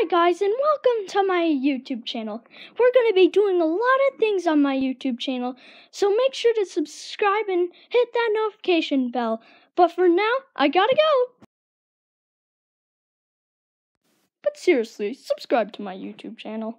Hi guys and welcome to my YouTube channel. We're going to be doing a lot of things on my YouTube channel, so make sure to subscribe and hit that notification bell. But for now, I gotta go. But seriously, subscribe to my YouTube channel.